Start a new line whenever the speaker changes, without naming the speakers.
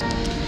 Peace.